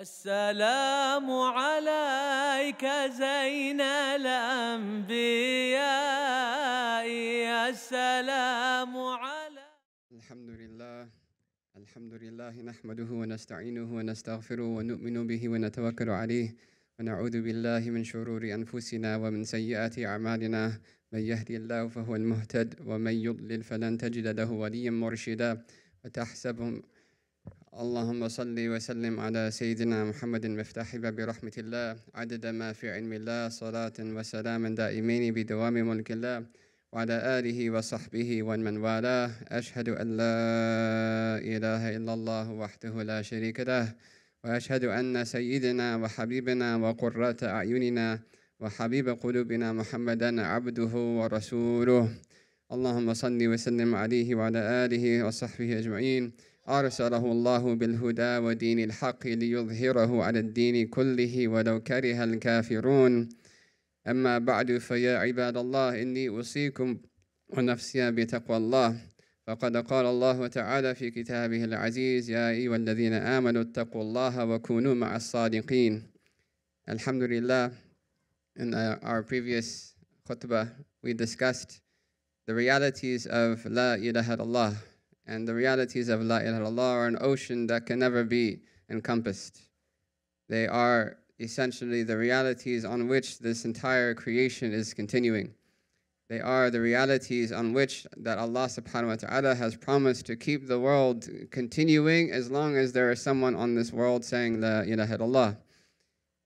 السلام عليك زين الأنبياء السلام عليك الحمد لله الحمد لله نحمده ونستعينه ونستغفره ونؤمن به ونتوكل عليه ونعوذ بالله من شرور أنفسنا ومن سيئات أعمالنا. من يهدي الله فهو المهتد ومن يضلل فلن تجد له وليا مرشدا. وتحسبهم اللهم صل وسلم على سيدنا محمد مفتاح باب رحمة الله عدد ما في علم الله صلاة وسلاما دائمين بدوام ملك الله وعلى آله وصحبه ومن والاه. أشهد أن لا إله إلا الله وحده لا شريك له وأشهد أن سيدنا وحبيبنا وقرة أعيننا وحبيب قلوبنا محمدا عبده ورسوله. اللهم صل وسلم عليه وعلى آله وصحبه أجمعين. أرسله الله بالهدى ودين الحق ليظهره على الدين كله ولو كره الكافرون. أما بعد فيا عباد الله إني أوصيكم ونفسي بتقوى الله. فقد قال الله تعالى في كتابه العزيز يا أيها الذين آمنوا اتقوا الله وكونوا مع الصادقين. الحمد لله. In our previous khutbah we discussed the realities of La ilaha illallah and the realities of La ilaha illallah are an ocean that can never be encompassed they are essentially the realities on which this entire creation is continuing. They are the realities on which that Allah subhanahu wa ta'ala has promised to keep the world continuing as long as there is someone on this world saying La ilaha illallah.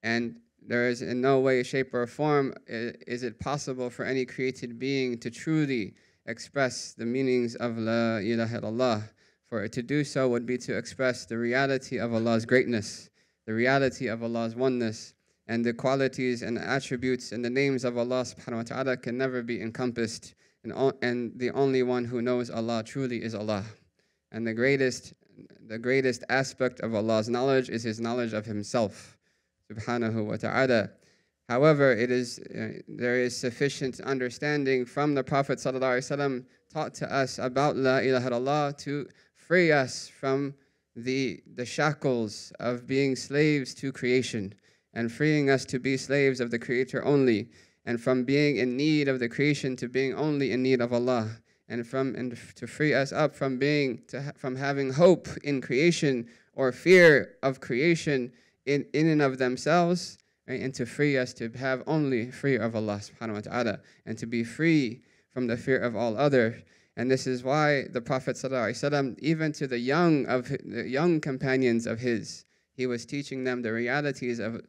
And there is in no way, shape, or form is it possible for any created being to truly express the meanings of La ilaha illallah. For to do so would be to express the reality of Allah's greatness the reality of Allah's oneness and the qualities and attributes and the names of Allah subhanahu wa ta'ala can never be encompassed and, and the only one who knows Allah truly is Allah and the greatest the greatest aspect of Allah's knowledge is his knowledge of himself subhanahu wa ta'ala however it is uh, there is sufficient understanding from the prophet wasallam taught to us about la ilaha illallah to free us from the, the shackles of being slaves to creation and freeing us to be slaves of the Creator only, and from being in need of the creation to being only in need of Allah, and from and to free us up from being to, from having hope in creation or fear of creation in, in and of themselves, right? and to free us to have only fear of Allah subhanahu wa ta'ala, and to be free from the fear of all other. And this is why the Prophet even to the young of the young companions of his, he was teaching them the realities of,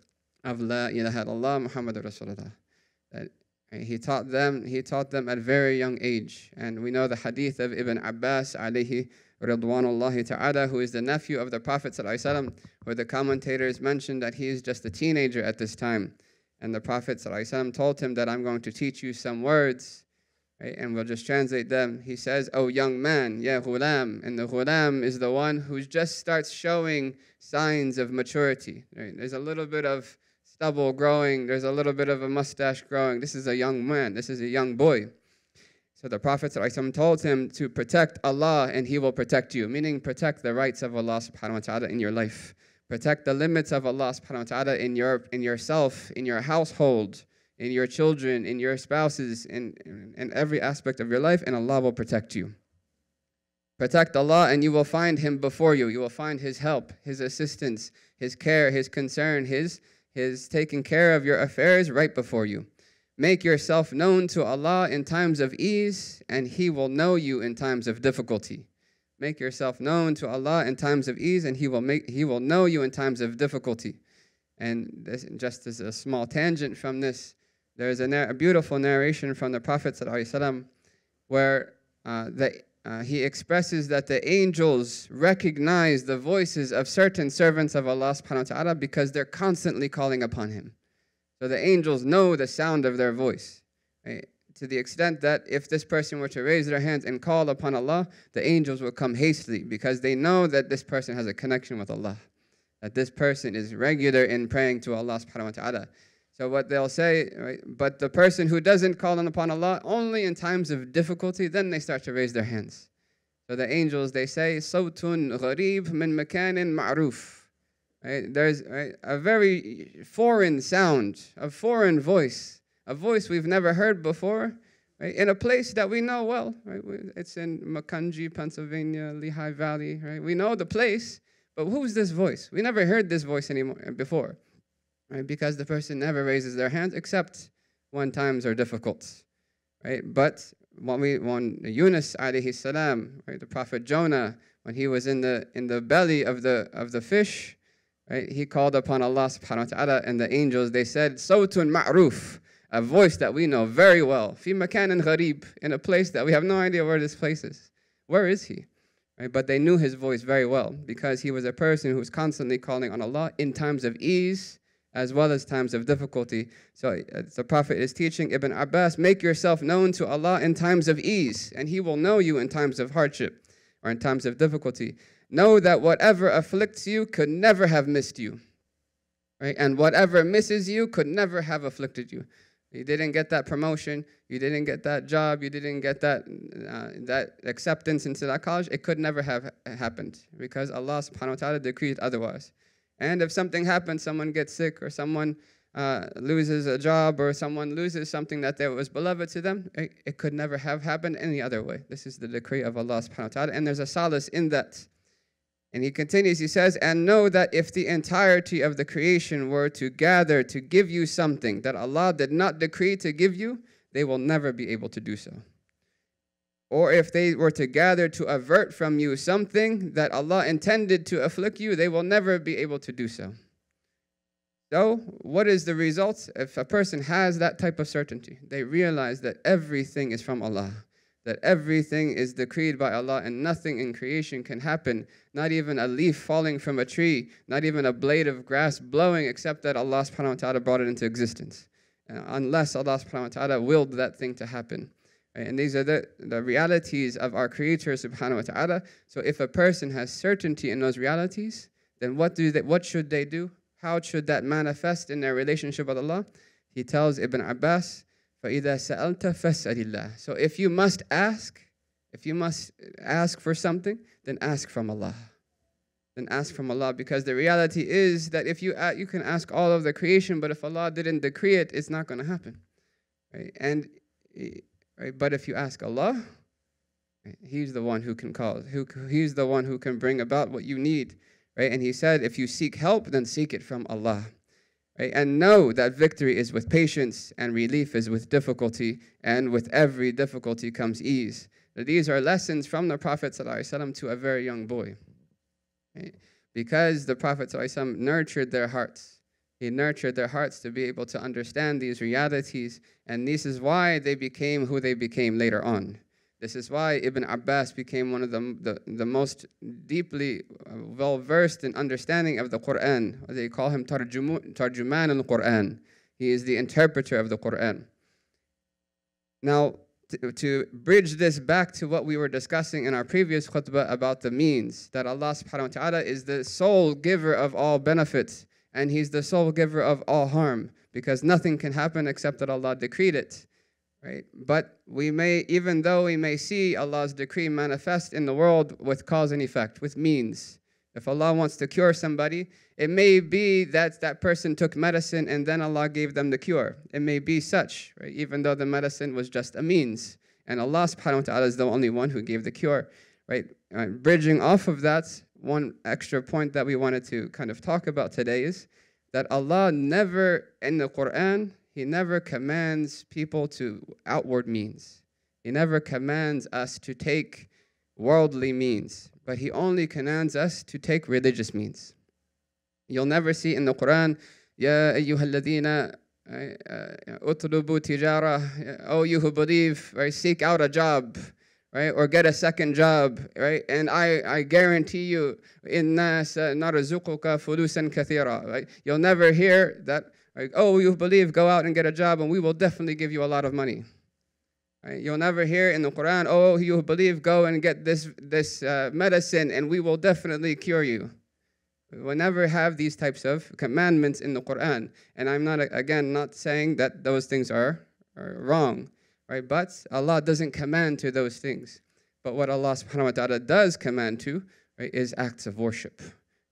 of La ilaha illallah Muhammad Rasulullah. He taught them, he taught them at very young age. And we know the hadith of Ibn Abbas alayhi ridwanullahi ta'ala, who is the nephew of the Prophet where the commentators mentioned that he is just a teenager at this time. And the Prophet told him that I'm going to teach you some words Right? And we'll just translate them. He says, Oh, young man, yeah, ghulam. And the ghulam is the one who just starts showing signs of maturity. Right? There's a little bit of stubble growing, there's a little bit of a mustache growing. This is a young man, this is a young boy. So the Prophet told him to protect Allah and He will protect you, meaning protect the rights of Allah subhanahu wa ta'ala in your life. Protect the limits of Allah subhanahu wa ta'ala in, your, in yourself, in your household in your children, in your spouses, in, in every aspect of your life, and Allah will protect you. Protect Allah, and you will find Him before you. You will find His help, His assistance, His care, His concern, His, His taking care of your affairs right before you. Make yourself known to Allah in times of ease, and He will know you in times of difficulty. Make yourself known to Allah in times of ease, and He will, make, he will know you in times of difficulty. And this, just as a small tangent from this, there is a, a, beautiful narration from the Prophet ﷺ where uh, the, uh, he expresses that the angels recognize the voices of certain servants of Allah subhanahu wa ta'ala because they're constantly calling upon Him. So the angels know the sound of their voice. Right? To the extent that if this person were to raise their hands and call upon Allah, the angels will come hastily because they know that this person has a connection with Allah, that this person is regular in praying to Allah subhanahu wa ta'ala. So what they'll say, right, but the person who doesn't call on upon Allah only in times of difficulty, then they start to raise their hands. So the angels they say, "Sawtun gharib min makanin ma'ruf." Right? There's right, a very foreign sound, a foreign voice, a voice we've never heard before, right? in a place that we know well. Right? It's in Macungie, Pennsylvania, Lehigh Valley. Right? We know the place, but who's this voice? We never heard this voice anymore before, right? Because the person never raises their hands except when times are difficult, right? But when we when Yunus alayhi salam, right, the prophet Jonah, when he was in the in the belly of the of the fish, right, he called upon Allah subhanahu wa ta'ala and the angels, they said, Sawtun ma'ruf, a voice that we know very well. Fi makanan gharib, in a place that we have no idea where this place is. Where is he? Right? But they knew his voice very well because he was a person who was constantly calling on Allah in times of ease as well as times of difficulty. So uh, the Prophet is teaching Ibn Abbas, make yourself known to Allah in times of ease, and He will know you in times of hardship or in times of difficulty. Know that whatever afflicts you could never have missed you. Right? And whatever misses you could never have afflicted you. You didn't get that promotion, you didn't get that job, you didn't get that, uh, that acceptance into that college, it could never have happened because Allah subhanahu wa ta'ala decreed otherwise. And if something happens, someone gets sick or someone uh, loses a job or someone loses something that was beloved to them, it, it, could never have happened any other way. This is the decree of Allah subhanahu wa ta'ala, and there's a solace in that. And he continues, he says, And know that if the entirety of the creation were to gather to give you something that Allah did not decree to give you, they will never be able to do so. Or if they were to gather to avert from you something that Allah intended to afflict you, they will never be able to do so. So, what is the result? If a person has that type of certainty, they realize that everything is from Allah that everything is decreed by Allah and nothing in creation can happen, not even a leaf falling from a tree, not even a blade of grass blowing, except that Allah subhanahu wa ta'ala brought it into existence. Uh, unless Allah subhanahu wa ta'ala willed that thing to happen. Right? And these are the, the realities of our Creator subhanahu wa ta'ala. So if a person has certainty in those realities, then what do they what should they do? How should that manifest in their relationship with Allah? He tells Ibn Abbas, فَإِذَا سَأَلْتَ فَاسْأَلِ اللَّهِ So if you must ask, if you must ask for something, then ask from Allah. Then ask from Allah because the reality is that if you you can ask all of the creation, but if Allah didn't decree it, it's not going to happen. Right? And right, but if you ask Allah, right, He's the one who can cause. Who He's the one who can bring about what you need. Right? And He said, if you seek help, then seek it from Allah. Right? And know that victory is with patience and relief is with difficulty, and with every difficulty comes ease. these are lessons from the Prophet ﷺ to a very young boy. Right? Because the Prophet ﷺ nurtured their hearts. He nurtured their hearts to be able to understand these realities, and this is why they became who they became later on. This is why Ibn Abbas became one of the, the, the most deeply uh, well versed in understanding of the Quran. They call him Tarjuman al Quran. He is the interpreter of the Quran. Now, to, to, bridge this back to what we were discussing in our previous khutbah about the means, that Allah subhanahu wa ta'ala is the sole giver of all benefits, and He's the sole giver of all harm, because nothing can happen except that Allah decreed it right? But we may, even though we may see Allah's decree manifest in the world with cause and effect, with means. If Allah wants to cure somebody, it may be that that person took medicine and then Allah gave them the cure. It may be such, right? Even though the medicine was just a means. And Allah subhanahu wa ta'ala is the only one who gave the cure, right? right? Bridging off of that, one extra point that we wanted to kind of talk about today is that Allah never in the Quran he never commands people to outward means. He never commands us to take worldly means, but He only commands us to take religious means. You'll never see in the Quran, Ya ayyuhalladina uh, utlubu tijara, oh you who believe, right, seek out a job, right, or get a second job, right, and I, I guarantee you, inna narazuquka fulusan kathira, right, you'll never hear that like, oh, you believe, go out and get a job, and we will definitely give you a lot of money. Right? You'll never hear in the Quran, oh, you believe, go and get this, this uh, medicine, and we will definitely cure you. We will never have these types of commandments in the Quran. And I'm not, again, not saying that those things are, are wrong, right? But Allah doesn't command to those things. But what Allah subhanahu wa ta'ala does command to, right, is acts of worship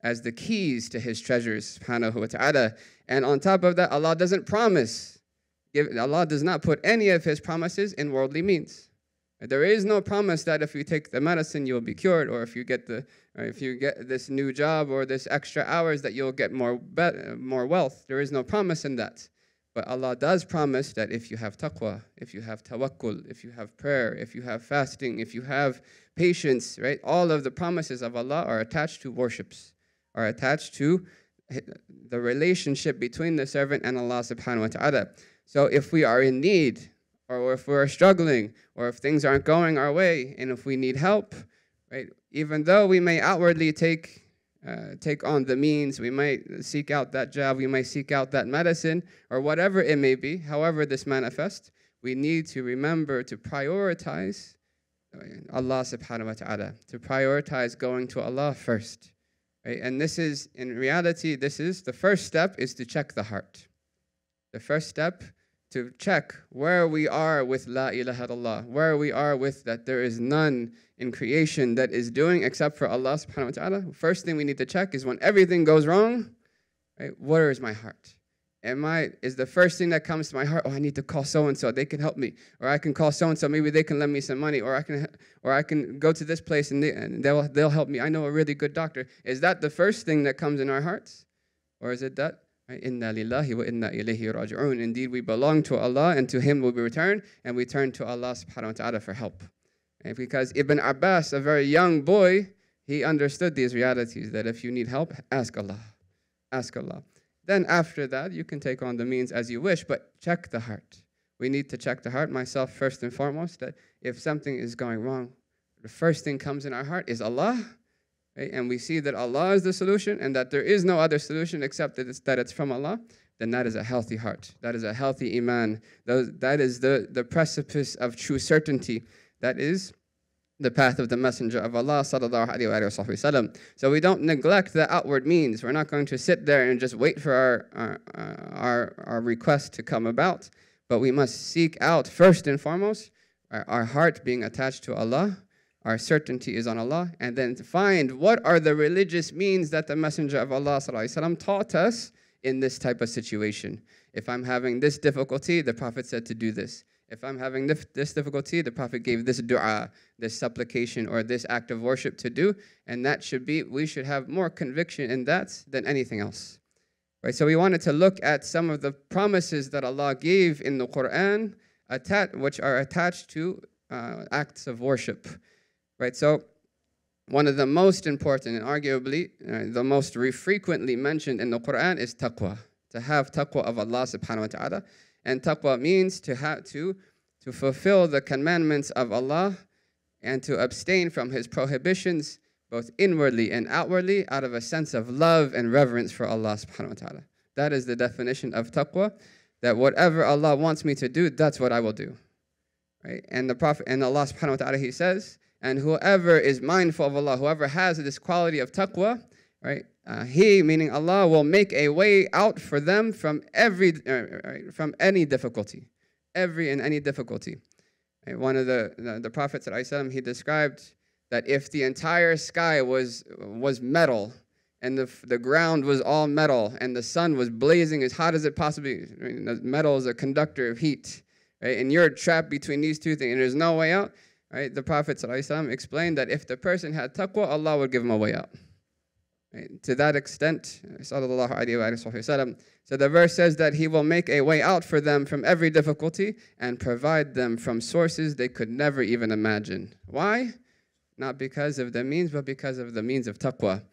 as the keys to his treasures, subhanahu wa ta'ala. And on top of that, Allah doesn't promise. Allah does not put any of his promises in worldly means. There is no promise that if you take the medicine you'll be cured, or if you get the, if you get this new job or this extra hours that you'll get more more wealth. There is no promise in that. But Allah does promise that if you have taqwa, if you have tawakkul, if you have prayer, if you have fasting, if you have patience, right? All of the promises of Allah are attached to worships, are attached to the relationship between the servant and Allah subhanahu wa ta'ala. So if we are in need, or if we're struggling, or if things aren't going our way, and if we need help, right? Even though we may outwardly take uh, take on the means, we might seek out that job, we might seek out that medicine, or whatever it may be, however this manifests, we need to remember to prioritize uh, Allah subhanahu wa ta'ala, to prioritize going to Allah first. Right? And this is, in reality, this is the first step is to check the heart. The first step to check where we are with La ilaha illallah, where we are with that there is none in creation that is doing except for Allah subhanahu wa ta'ala. First thing we need to check is when everything goes wrong, right, where is my heart? Am I, is the first thing that comes to my heart, oh, I need to call so and so, they can help me. Or I can call so and so, maybe they can lend me some money. Or I can, or I can go to this place and, they, and they'll, they'll help me. I know a really good doctor. Is that the first thing that comes in our hearts? Or is it that Inna lillahi wa inna ilayhi raji'un. Indeed, we belong to Allah and to Him will we return, and we turn to Allah subhanahu wa ta'ala for help. And because Ibn Abbas, a very young boy, he understood these realities that if you need help, ask Allah. Ask Allah. Then after that, you can take on the means as you wish, but check the heart. We need to check the heart, myself first and foremost, that if something is going wrong, the first thing comes in our heart is Allah right? and we see that Allah is the solution and that there is no other solution except that it's, that it's from Allah, then that is a healthy heart. That is a healthy iman. That is the, the precipice of true certainty. That is the path of the Messenger of Allah sallallahu alaihi wasallam. So we don't neglect the outward means. We're not going to sit there and just wait for our, our, our, our request to come about, but we must seek out first and foremost our, our heart being attached to Allah our certainty is on Allah, and then to find what are the religious means that the Messenger of Allah وسلم, taught us in this type of situation. If I'm having this difficulty, the Prophet said to do this. If I'm having this difficulty, the Prophet gave this dua, this supplication, or this act of worship to do, and that should be, we should have more conviction in that than anything else. Right, so we wanted to look at some of the promises that Allah gave in the Quran, which are attached to uh, acts of worship. Right, so one of the most important and arguably uh, the most frequently mentioned in the Quran is taqwa. To have taqwa of Allah subhanahu wa ta'ala. And taqwa means to have to to fulfill the commandments of Allah and to abstain from his prohibitions both inwardly and outwardly out of a sense of love and reverence for Allah subhanahu wa ta'ala. That is the definition of taqwa, that whatever Allah wants me to do, that's what I will do. Right? And the Prophet and Allah subhanahu wa ta'ala he says, and whoever is mindful of Allah, whoever has this quality of taqwa, right? Uh, he, meaning Allah, will make a way out for them from every, uh, from any difficulty, every and any difficulty. Right? One of the, the, the prophets at Islam, he described that if the entire sky was, was metal, and the, the ground was all metal, and the sun was blazing as hot as it possibly, I mean, metal is a conductor of heat, right? And you're trapped between these two things, and there's no way out Right? The Prophet explained that if the person had taqwa, Allah would give him a way out. Right? To that extent, sallallahu wasallam so the verse says that he will make a way out for them from every difficulty and provide them from sources they could never even imagine. Why? Not because of the means, but because of the means of taqwa.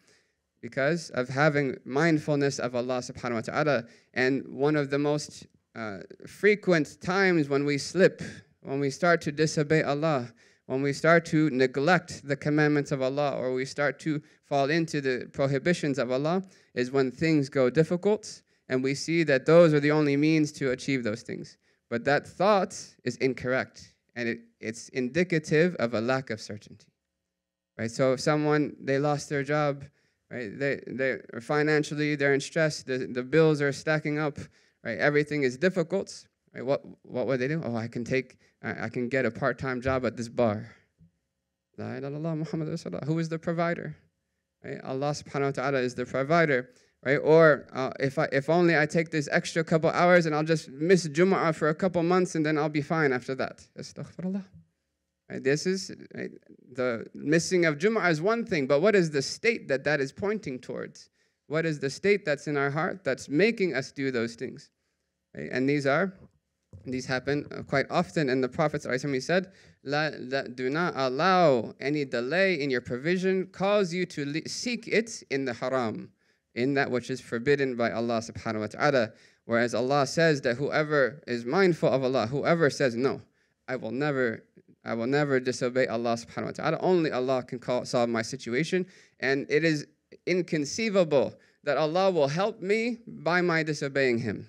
Because of having mindfulness of Allah subhanahu wa ta'ala. And one of the most uh, frequent times when we slip, when we start to disobey Allah, when we start to neglect the commandments of Allah or we start to fall into the prohibitions of Allah is when things go difficult and we see that those are the only means to achieve those things. But that thought is incorrect and it, it's indicative of a lack of certainty. Right? So if someone they lost their job, right? They they financially they're in stress, the, the bills are stacking up, right? Everything is difficult. Right? What what would they do? Oh, I can take I, I can get a part time job at this bar. Who is the provider? Right? Allah subhanahu wa ta'ala is the provider. Right? Or uh, if, I, if only I take this extra couple hours and I'll just miss Jum'ah for a couple months and then I'll be fine after that. Astaghfirullah. Right? This is right? the missing of Jum'ah is one thing, but what is the state that that is pointing towards? What is the state that's in our heart that's making us do those things? Right? And these are, these happen uh, quite often. And the Prophet he said, do not allow any delay in your provision, cause you to le- seek it in the haram, in that which is forbidden by Allah subhanahu wa ta'ala. Whereas Allah says that whoever is mindful of Allah, whoever says, no, I will never I will never disobey Allah subhanahu wa ta'ala. Only Allah can call, solve my situation. And it is inconceivable that Allah will help me by my disobeying Him.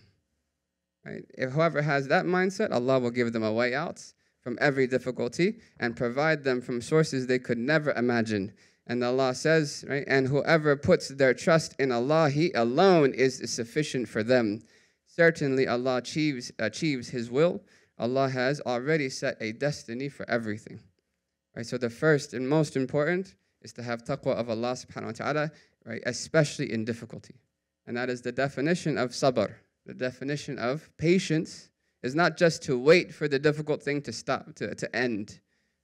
Right? If whoever has that mindset, Allah will give them a way out from every difficulty and provide them from sources they could never imagine. And Allah says, right, and whoever puts their trust in Allah, He alone is sufficient for them. Certainly, Allah achieves, achieves His will. Allah has already set a destiny for everything. Right? So the first and most important is to have taqwa of Allah subhanahu wa ta'ala, right? Especially in difficulty. And that is the definition of sabr. The definition of patience is not just to wait for the difficult thing to stop, to, to end.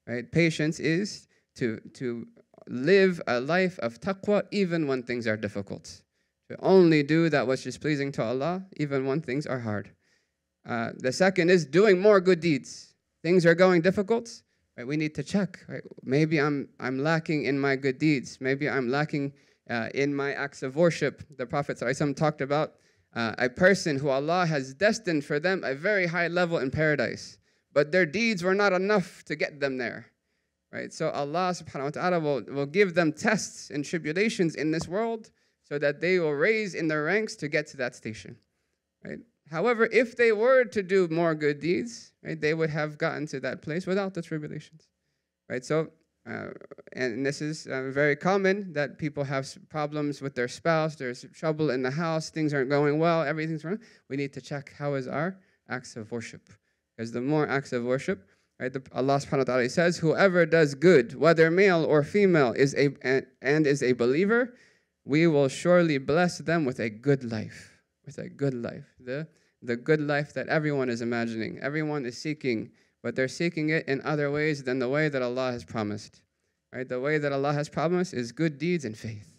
Right? Patience is to, to live a life of taqwa even when things are difficult. To only do that which is pleasing to Allah, even when things are hard. Uh, the second is doing more good deeds. Things are going difficult. Right? We need to check. Right? Maybe I'm, I'm lacking in my good deeds. Maybe I'm lacking uh, in my acts of worship. The Prophet talked about uh, a person who Allah has destined for them a very high level in paradise, but their deeds were not enough to get them there. Right? So Allah subhanahu wa ta'ala will, will give them tests and tribulations in this world so that they will raise in their ranks to get to that station. Right? However, if they were to do more good deeds, right, they would have gotten to that place without the tribulations. Right? So, uh, and this is uh, very common that people have problems with their spouse, there's trouble in the house, things aren't going well, everything's wrong. We need to check how is our acts of worship. Because the more acts of worship, right, the, Allah subhanahu wa ta'ala says, whoever does good, whether male or female, is a, and, and is a believer, we will surely bless them with a good life with a good life, the, the good life that everyone is imagining, everyone is seeking, but they're seeking it in other ways than the way that Allah has promised. Right? The way that Allah has promised is good deeds and faith.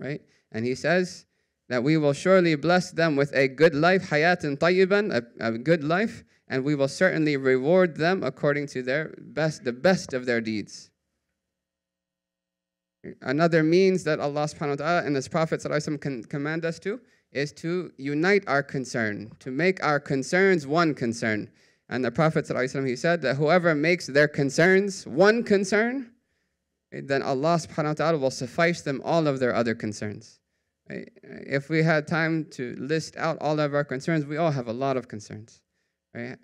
Right? And He says that we will surely bless them with a good life, hayatun tayyiban, a, a good life, and we will certainly reward them according to their best, the best of their deeds. Another means that Allah subhanahu wa ta'ala and His Prophet can command us to is to unite our concern, to make our concerns one concern. And the Prophet ﷺ, he said that whoever makes their concerns one concern, then Allah subhanahu wa ta'ala will suffice them all of their other concerns. Eh, if we had time to list out all of our concerns, we all have a lot of concerns. Right?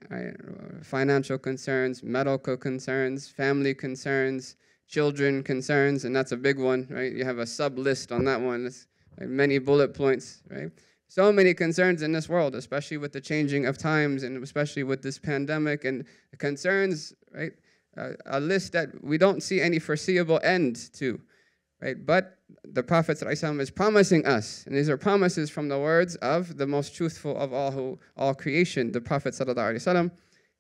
Financial concerns, medical concerns, family concerns, children concerns, and that's a big one, right? You have a sub list on that one. It's many bullet points, right? So many concerns in this world, especially with the changing of times and especially with this pandemic and concerns, right? Uh, a list that we don't see any foreseeable end to, right? But the Prophet ﷺ is promising us, and these are promises from the words of the most truthful of all who, all creation, the Prophet ﷺ.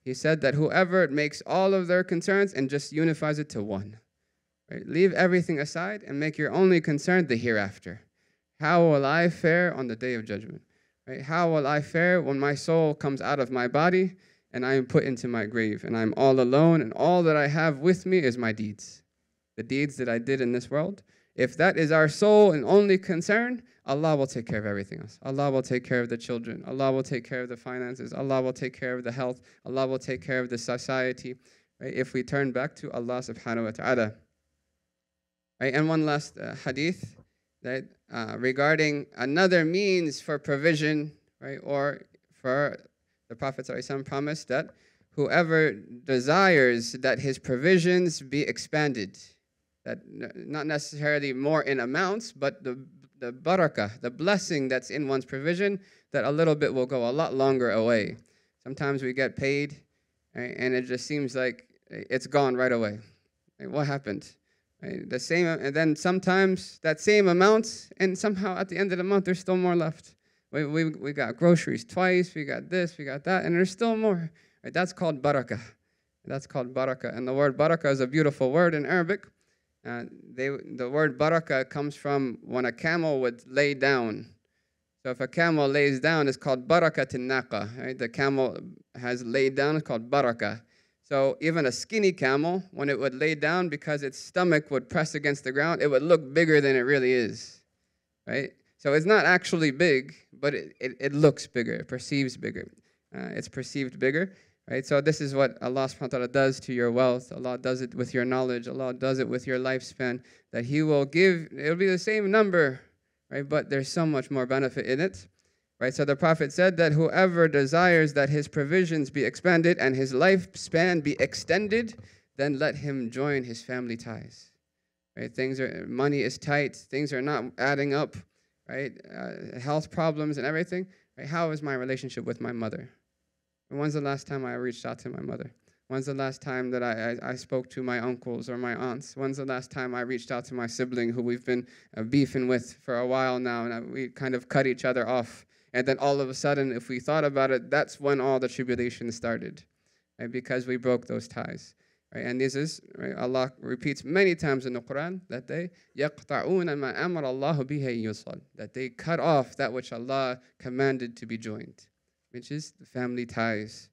He said that whoever makes all of their concerns and just unifies it to one, right? Leave everything aside and make your only concern the hereafter. How will I fare on the day of judgment? Right? How will I fare when my soul comes out of my body and I am put into my grave and I'm all alone and all that I have with me is my deeds, the deeds that I did in this world? If that is our sole and only concern, Allah will take care of everything else. Allah will take care of the children. Allah will take care of the finances. Allah will take care of the health. Allah will take care of the society. Right? If we turn back to Allah subhanahu wa ta'ala. Right? And one last uh, hadith that uh, regarding another means for provision, right? Or for the Prophet promised that whoever desires that his provisions be expanded, that not necessarily more in amounts, but the, the barakah, the blessing that's in one's provision, that a little bit will go a lot longer away. Sometimes we get paid, right, and it just seems like it's gone right away. What happened? Right? The same, and then sometimes that same amount, and somehow at the end of the month, there's still more left. We, we, we got groceries twice, we got this, we got that, and there's still more. Right? That's called barakah. That's called barakah. And the word barakah is a beautiful word in Arabic. Uh, they, the word barakah comes from when a camel would lay down. So if a camel lays down, it's called barakat naqa. Right? The camel has laid down, it's called barakah. So even a skinny camel, when it would lay down because its stomach would press against the ground, it would look bigger than it really is. Right? So it's not actually big, but it, it, it looks bigger, it perceives bigger. Uh, it's perceived bigger. Right? So this is what Allah subhanahu wa ta'ala does to your wealth. Allah does it with your knowledge. Allah does it with your lifespan. That He will give, it'll be the same number, right? But there's so much more benefit in it. Right? So the Prophet said that whoever desires that his provisions be expanded and his lifespan be extended, then let him join his family ties. Right? Things are money is tight, things are not adding up, right? Uh, health problems and everything. Right? How is my relationship with my mother? And when's the last time I reached out to my mother? When's the last time that I, I, I, spoke to my uncles or my aunts? When's the last time I reached out to my sibling who we've been uh, beefing with for a while now and uh, we kind of cut each other off? And then all of a sudden, if we thought about it, that's when all the tribulation started, right? Because we broke those ties. Right? And this is, right, Allah repeats many times in the Quran that they يَقْطَعُونَ مَا أَمَرَ اللَّهُ بِهِ يُصَلْ That they cut off that which Allah commanded to be joined, which is the family ties.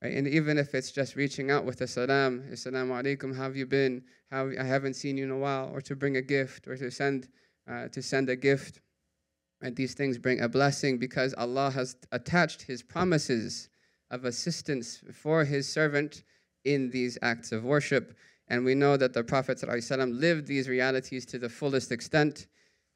Right? And even if it's just reaching out with a salam, assalamu alaikum, how have you been? How, I haven't seen you in a while, or to bring a gift, or to send, uh, to send a gift. And these things bring a blessing because Allah has attached His promises of assistance for His servant in these acts of worship. And we know that the Prophet ﷺ lived these realities to the fullest extent.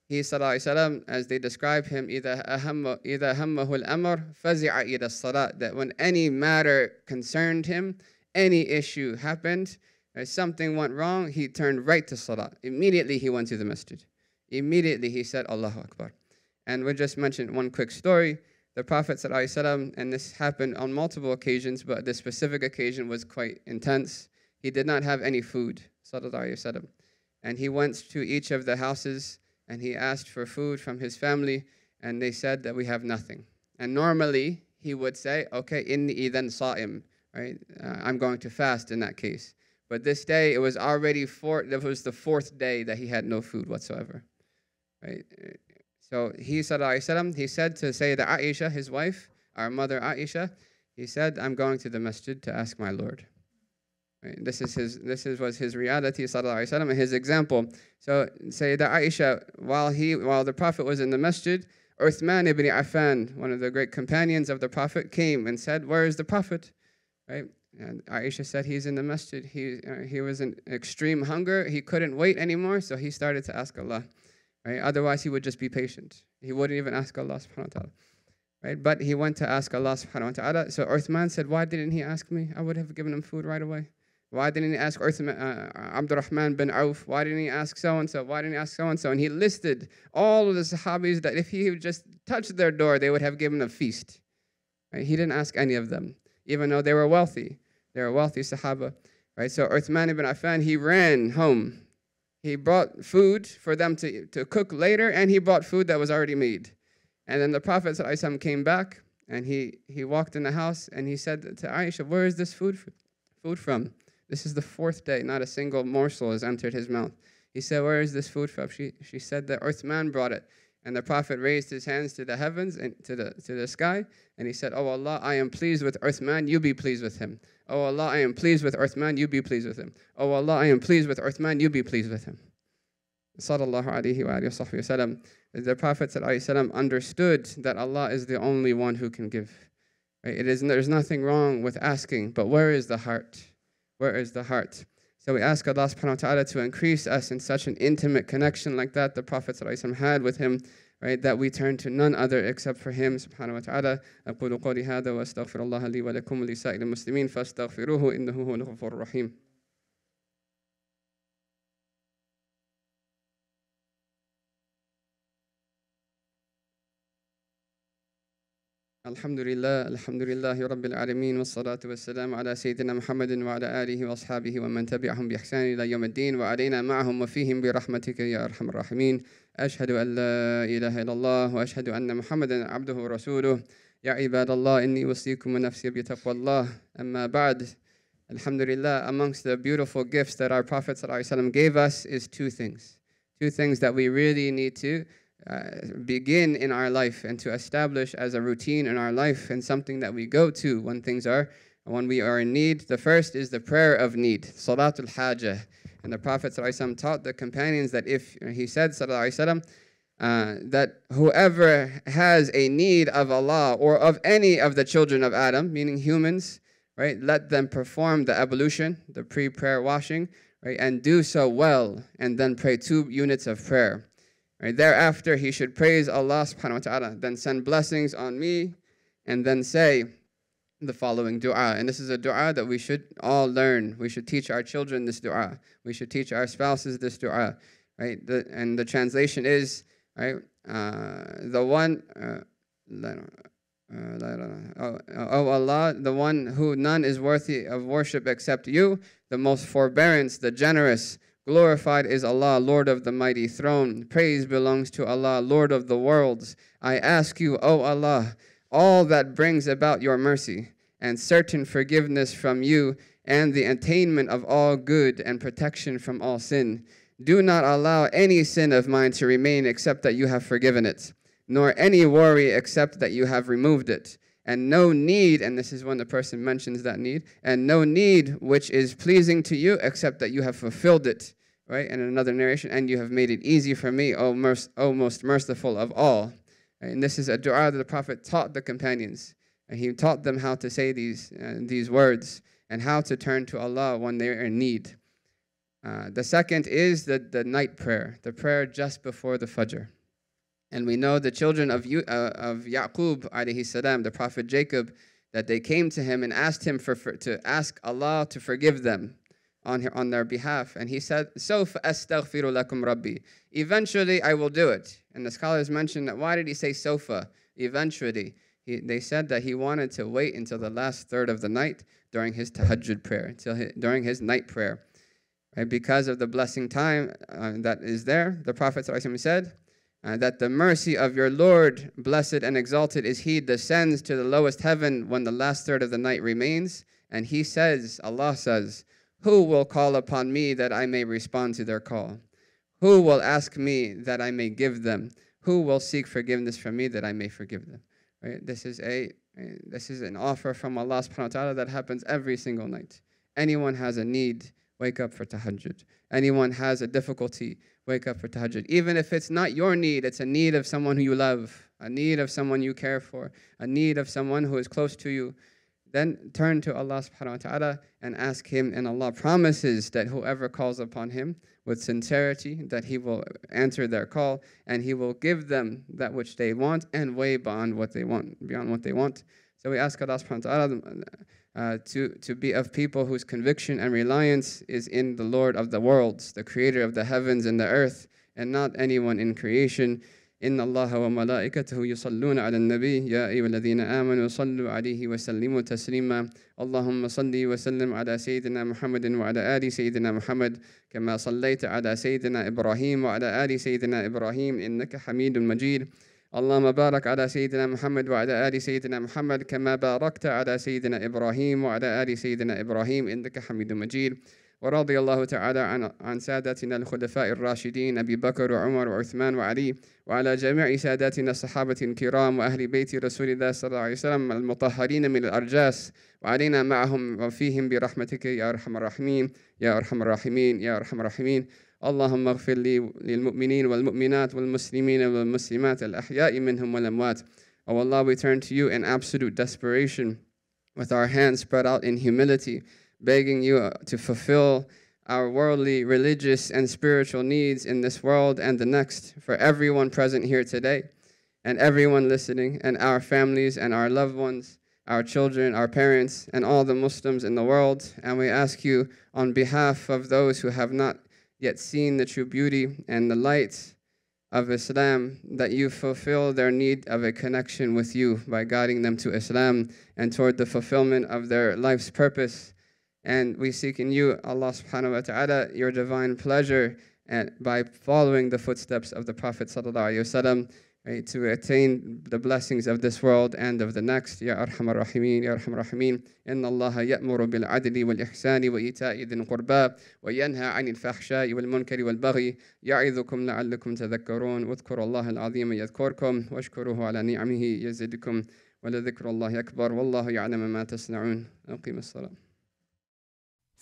He, ﷺ, as they describe him, إِذَا هَمَّهُ الْأَمْرُ فَزِعَ إِلَى الصَّلَاةِ That when any matter concerned him, any issue happened, or something went wrong, he turned right to salah. Immediately he went to the masjid. Immediately he said, Allahu Akbar. And we just mentioned one quick story. The Prophet ﷺ, and this happened on multiple occasions, but this specific occasion was quite intense. He did not have any food, وسلم, and he went to each of the houses and he asked for food from his family, and they said that we have nothing. And normally he would say, "Okay, inni idan sa'im," right? Uh, I'm going to fast in that case. But this day, it was already four. It was the fourth day that he had no food whatsoever, right? So he said, he said to Sayyidah Aisha, his wife, our mother Aisha, he said, I'm going to the masjid to ask my Lord. Right? This is his this is was his reality, وسلم, and his example. So Sayyidah Aisha, while he while the Prophet was in the masjid, Uthman ibn Affan, one of the great companions of the Prophet, came and said, Where is the Prophet? Right? And Aisha said he's in the masjid. He, uh, he was in extreme hunger. He couldn't wait anymore, so he started to ask Allah. Right? Otherwise, he would just be patient. He wouldn't even ask Allah subhanahu wa ta'ala. Right? But he went to ask Allah subhanahu wa ta'ala. So Uthman said, Why didn't he ask me? I would have given him food right away. Why didn't he ask Uthman, uh, Abdurrahman bin Auf? Why didn't he ask so and so? Why didn't he ask so and so? And he listed all of the Sahabis that if he just touched their door, they would have given a feast. Right? He didn't ask any of them, even though they were wealthy. They were wealthy Sahaba. Right? So Uthman ibn Affan, he ran home he brought food for them to, to cook later, and he brought food that was already made. And then the Prophet came back, and he, he walked in the house, and he said to Aisha, Where is this food, food from? This is the fourth day, not a single morsel has entered his mouth. He said, Where is this food from? She, she said that Uthman brought it. And the Prophet raised his hands to the heavens and to the, to the sky, and he said, Oh Allah, I am pleased with Uthman, you be pleased with him. Oh Allah, I am pleased with Uthman, you be pleased with him. Oh Allah, I am pleased with Uthman, you be pleased with him. Sallallahu alayhi wa sallam. The Prophet understood that Allah is the only one who can give. It is, there's nothing wrong with asking, but where is the heart? Where is the heart? So we ask Allah subhanahu wa ta'ala to increase us in such an intimate connection like that the Prophet had with him right, that we turn to none other except for Him subhanahu wa ta'ala. أقول قولي هذا وأستغفر الله لي ولكم ولسائر المسلمين فاستغفروه إنه هو الغفور الرحيم. الحمد لله الحمد لله رب العالمين والصلاة والسلام على سيدنا محمد وعلى آله وأصحابه ومن تبعهم بإحسان إلى يوم الدين وعلينا معهم وفيهم برحمتك يا أرحم الراحمين أشهد أن لا إله إلا الله وأشهد أن محمدا عبده ورسوله يا عباد الله إني أوصيكم ونفسي بتقوى الله أما بعد Alhamdulillah, amongst the beautiful gifts that our Prophet ﷺ gave us is two things. Two things that we really need to uh, begin in our life and to establish as a routine in our life and something that we go to when things are when we are in need. The first is the prayer of need, Salatul Hajah. And the Prophet ﷺ taught the companions that if he said, Sallallahu uh, that whoever has a need of Allah or of any of the children of Adam, meaning humans, right, let them perform the ablution, the pre-prayer washing, right, and do so well, and then pray two units of prayer. Right? Thereafter, he should praise Allah subhanahu wa ta'ala, then send blessings on me, and then say the following dua. And this is a dua that we should all learn. We should teach our children this dua. We should teach our spouses this dua. Right? The, and the translation is, right, uh, the one, uh, oh, oh Allah, the one who none is worthy of worship except you, the most forbearance, the generous, Glorified is Allah, Lord of the mighty throne. Praise belongs to Allah, Lord of the worlds. I ask you, O Allah, all that brings about your mercy and certain forgiveness from you and the attainment of all good and protection from all sin. Do not allow any sin of mine to remain except that you have forgiven it, nor any worry except that you have removed it and no need, and this is when the person mentions that need, and no need which is pleasing to you except that you have fulfilled it, right? And another narration, and you have made it easy for me, O, merc- o most merciful of all. And this is a dua that the Prophet taught the companions. And he taught them how to say these, uh, these words and how to turn to Allah when they're in need. Uh, the second is the, the night prayer, the prayer just before the Fajr. And we know the children of, uh, of Yaqub, alayhi salam, the prophet Jacob, that they came to him and asked him for, for to ask Allah to forgive them on, on their behalf. And he said, Sawf astaghfiru lakum rabbi. Eventually I will do it. And the scholars mentioned that why did he say sawfa? Eventually. He, they said that he wanted to wait until the last third of the night during his tahajjud prayer, until during his night prayer. Right? Because of the blessing time uh, that is there, the Prophet said, uh, that the mercy of your Lord, blessed and exalted is He, descends to the lowest heaven when the last third of the night remains. And He says, Allah says, Who will call upon me that I may respond to their call? Who will ask me that I may give them? Who will seek forgiveness from me that I may forgive them? Right? This is a this is an offer from Allah subhanahu wa ta'ala that happens every single night. Anyone has a need, wake up for tahajjud. Anyone has a difficulty, wake up for tahajjud. Even if it's not your need, it's a need of someone who you love, a need of someone you care for, a need of someone who is close to you. Then turn to Allah subhanahu wa ta'ala and ask Him. And Allah promises that whoever calls upon Him with sincerity, that He will answer their call and He will give them that which they want and way beyond what they want, beyond what they want. So we ask Allah subhanahu wa ta'ala uh, to, to be of people whose conviction and reliance is in the Lord of the worlds, the creator of the heavens and the earth, and not anyone in creation. إن الله وملائكته يصلون على النبي يا أيها الذين آمنوا صلوا عليه وسلموا تسليما اللهم صل وسلم على سيدنا محمد وعلى آل سيدنا محمد كما صليت على سيدنا إبراهيم وعلى آل سيدنا إبراهيم إنك حميد مجيد اللهم بارك على سيدنا محمد وعلى آل سيدنا محمد كما باركت على سيدنا إبراهيم وعلى آل سيدنا إبراهيم إنك حميد مجيد. ورضي الله تعالى عن عن سادتنا الخلفاء الراشدين أبي بكر وعمر وعثمان وعلي وعلى جميع ساداتنا الصحابة الكرام وأهل بيت رسول الله صلى الله عليه وسلم المطهرين من الأرجاس. وعلينا معهم وفيهم برحمتك يا أرحم الراحمين يا أرحم الراحمين يا أرحم الراحمين. اللهم اغفر لي للمؤمنين والمؤمنات والمسلمين والمسلمات الأحياء منهم والأموات Oh Allah, we turn to you in absolute desperation with our hands spread out in humility, begging you to fulfill our worldly, religious, and spiritual needs in this world and the next for everyone present here today and everyone listening, and our families and our loved ones, our children, our parents, and all the Muslims in the world. And we ask you on behalf of those who have not yet seen the true beauty and the light of Islam, that you fulfill their need of a connection with you by guiding them to Islam and toward the fulfillment of their life's purpose. And we seek in you, Allah subhanahu wa ta'ala, your divine pleasure and by following the footsteps of the Prophet sallallahu alaihi wasallam right, to attain the blessings of this world and of the next. Ya Arhamar Rahimin, Ya Arhamar Rahimin. Inna Allah ya'muru bil adli wal ihsani wa ita'i dhil qurba wa yanha 'anil fahsha'i wal munkari wal baghi ya'idhukum la'allakum tadhakkarun. واذكروا الله العظيم يذكركم واشكروه على نعمه يزدكم ولذكر الله أكبر والله يعلم ما تصنعون أقيم الصلاة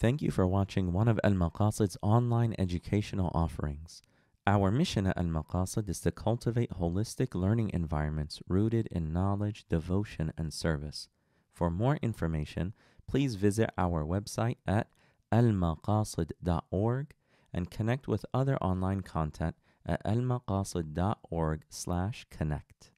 Thank you for watching one of Al Maqasid's online educational offerings. Our mission at Al Maqasid is to cultivate holistic learning environments rooted in knowledge, devotion, and service. For more information, please visit our website at almaqasid.org and connect with other online content at almaqasid.org/connect.